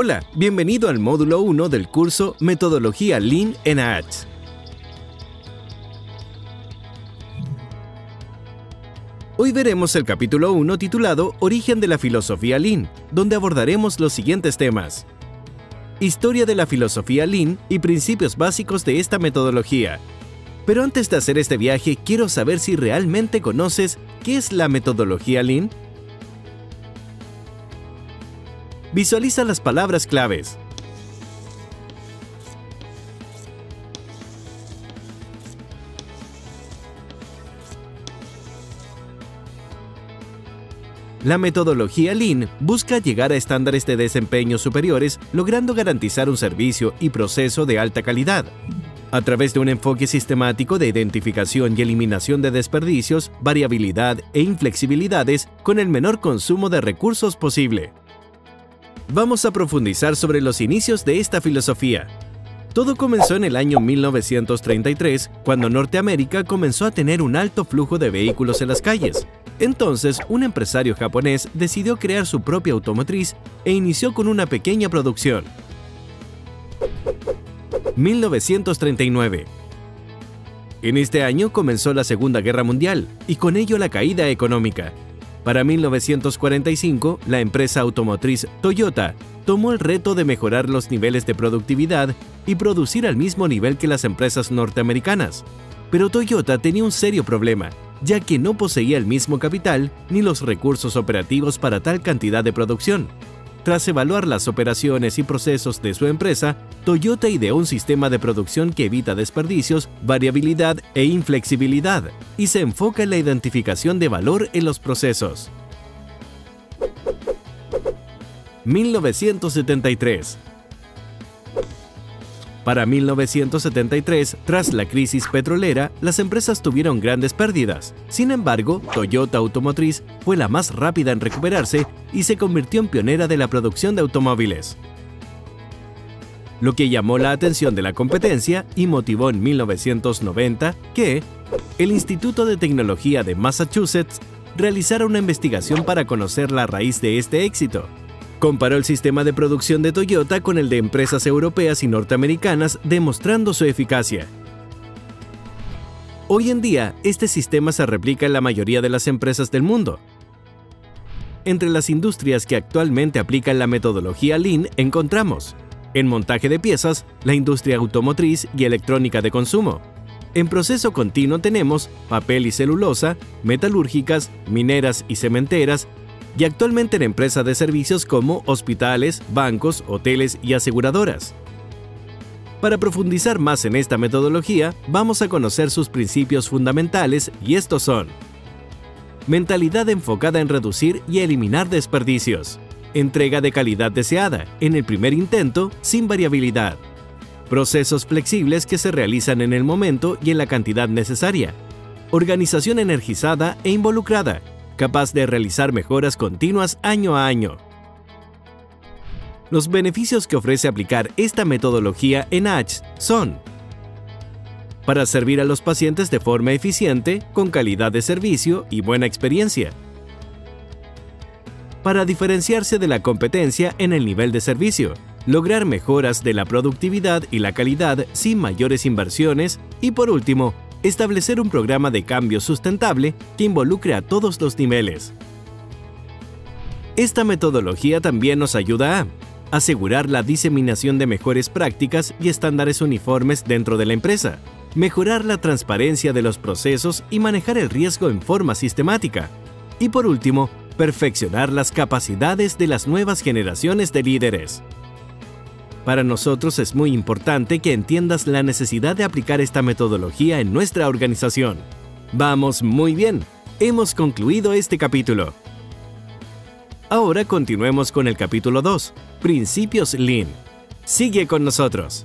Hola, bienvenido al módulo 1 del curso Metodología Lean en Ads. Hoy veremos el capítulo 1 titulado Origen de la filosofía Lean, donde abordaremos los siguientes temas. Historia de la filosofía Lean y principios básicos de esta metodología. Pero antes de hacer este viaje, quiero saber si realmente conoces qué es la metodología Lean. Visualiza las palabras claves. La metodología Lean busca llegar a estándares de desempeño superiores logrando garantizar un servicio y proceso de alta calidad. A través de un enfoque sistemático de identificación y eliminación de desperdicios, variabilidad e inflexibilidades con el menor consumo de recursos posible. Vamos a profundizar sobre los inicios de esta filosofía. Todo comenzó en el año 1933, cuando Norteamérica comenzó a tener un alto flujo de vehículos en las calles. Entonces, un empresario japonés decidió crear su propia automotriz e inició con una pequeña producción. 1939 En este año comenzó la Segunda Guerra Mundial y con ello la caída económica. Para 1945, la empresa automotriz Toyota tomó el reto de mejorar los niveles de productividad y producir al mismo nivel que las empresas norteamericanas. Pero Toyota tenía un serio problema, ya que no poseía el mismo capital ni los recursos operativos para tal cantidad de producción. Tras evaluar las operaciones y procesos de su empresa, Toyota ideó un sistema de producción que evita desperdicios, variabilidad e inflexibilidad, y se enfoca en la identificación de valor en los procesos. 1973 para 1973, tras la crisis petrolera, las empresas tuvieron grandes pérdidas. Sin embargo, Toyota Automotriz fue la más rápida en recuperarse y se convirtió en pionera de la producción de automóviles. Lo que llamó la atención de la competencia y motivó en 1990 que el Instituto de Tecnología de Massachusetts realizara una investigación para conocer la raíz de este éxito. Comparó el sistema de producción de Toyota con el de empresas europeas y norteamericanas, demostrando su eficacia. Hoy en día, este sistema se replica en la mayoría de las empresas del mundo. Entre las industrias que actualmente aplican la metodología Lean encontramos en montaje de piezas, la industria automotriz y electrónica de consumo. En proceso continuo tenemos papel y celulosa, metalúrgicas, mineras y cementeras, y actualmente en empresas de servicios como hospitales, bancos, hoteles y aseguradoras. Para profundizar más en esta metodología, vamos a conocer sus principios fundamentales y estos son Mentalidad enfocada en reducir y eliminar desperdicios. Entrega de calidad deseada, en el primer intento, sin variabilidad. Procesos flexibles que se realizan en el momento y en la cantidad necesaria. Organización energizada e involucrada, capaz de realizar mejoras continuas año a año. Los beneficios que ofrece aplicar esta metodología en H son para servir a los pacientes de forma eficiente, con calidad de servicio y buena experiencia. Para diferenciarse de la competencia en el nivel de servicio, lograr mejoras de la productividad y la calidad sin mayores inversiones y por último, establecer un programa de cambio sustentable que involucre a todos los niveles. Esta metodología también nos ayuda a asegurar la diseminación de mejores prácticas y estándares uniformes dentro de la empresa, mejorar la transparencia de los procesos y manejar el riesgo en forma sistemática, y por último, perfeccionar las capacidades de las nuevas generaciones de líderes. Para nosotros es muy importante que entiendas la necesidad de aplicar esta metodología en nuestra organización. Vamos muy bien, hemos concluido este capítulo. Ahora continuemos con el capítulo 2, Principios Lean. Sigue con nosotros.